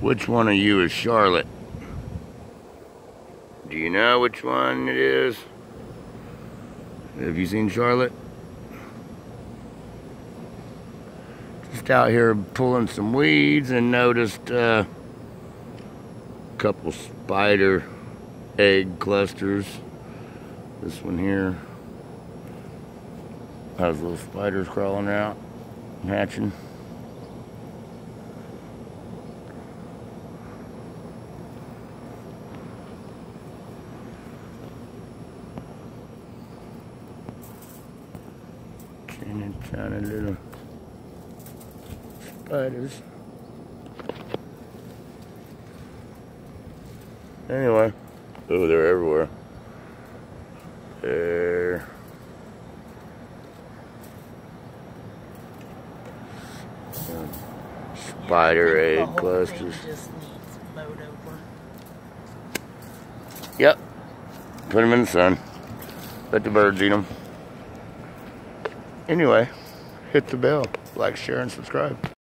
Which one of you is Charlotte? Do you know which one it is? Have you seen Charlotte? Just out here pulling some weeds and noticed uh, a couple spider egg clusters. This one here has little spiders crawling out, hatching. Tiny, tiny little spiders. Anyway, oh, they're everywhere. There. Spider egg clusters. Yep. Put them in the sun. Let the birds eat them. Anyway, hit the bell. Like, share, and subscribe.